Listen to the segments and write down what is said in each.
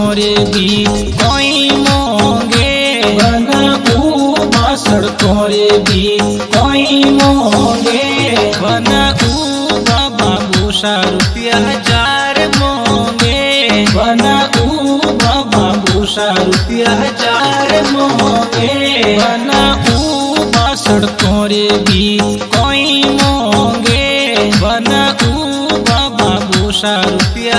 भी कोई मोंगे। बना बासड़ तोरे भी कोई मोंगे। बना बाबा भूषा रुपया हज़ार मोगे। बना बाबा भूषा रुपया हज़ार मोंगे। बना बासड़ तोरे भी कोई मोंगे। बना बाबा भूषा रुपया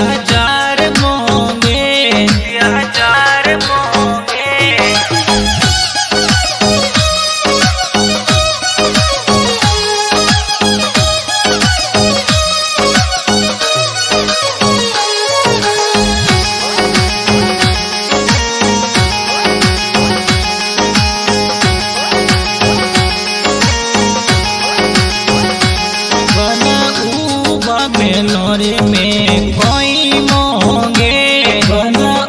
बेलोरे में कोई मोंगे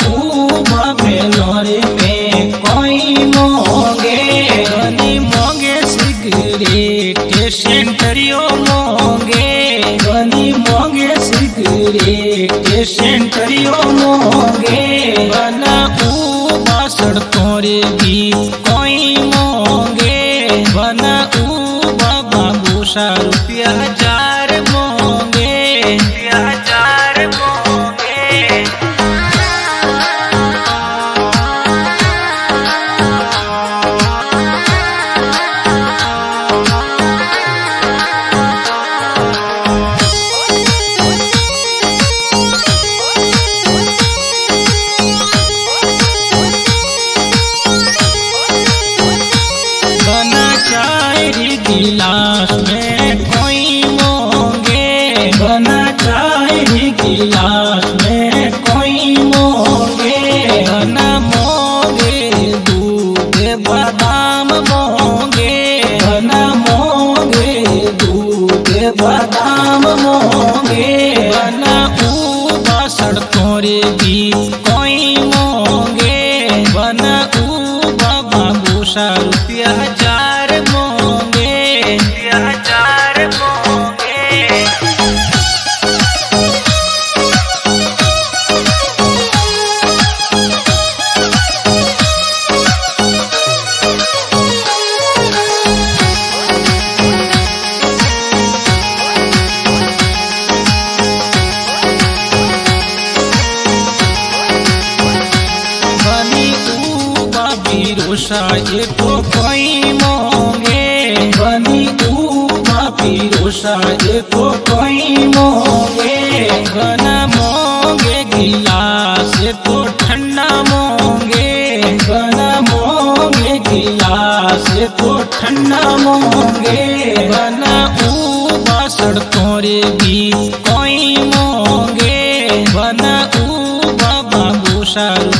ऊबा बेलोरे में कोई मोंगे। बनी मोंगे सिगरेट, सेंटरियो मोंगे। बनी मोंगे सिगरेट, सेंटरियो मोंगे। बना ऊबा सड़कोरे भी कोई मोंगे। ऊबा बाबूशा रुपया गिलास में कोई मोगे मोंगे दूध बादाम मोगे। बना मोगे दूध बादाम मोगे। बना ऊ सड़कोरे भी कोई पिरोसा ये तो कोई मोंगे बनी ऊबा पिरोसा ये तो कोई मोंगे बना मोंगे, गिलास तो ठंडा मोंगे। बना मोंगे, गिलास तो ठंडा मोंगे। बना ऊबा सड़कोरे भी कोई मोंगे। बना ऊबा बाबूशा रुपया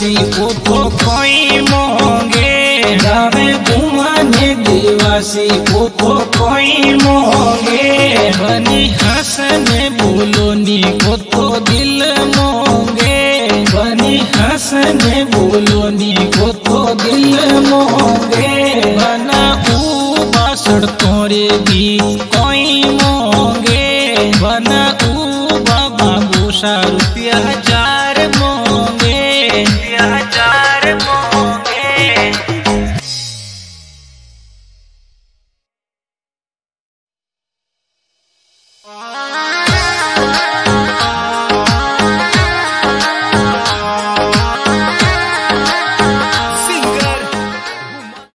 दिवासी को तो कोई मोंगे। गावे घुमाने दिवासी को तो कोई मोंगे। बनी हंसने बोलोनी को तो दिल मोंगे। बनी हंसने बोलोनी को तो दिल मोंगे। बना ऊबा सड़कोरे भी कोई मोंगे। बना ऊबा बाबूशा